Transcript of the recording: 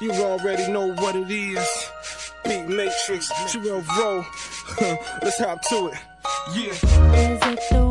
You already know what it is. Big Matrix, Jarrell Rowe. Let's hop to it. Yeah.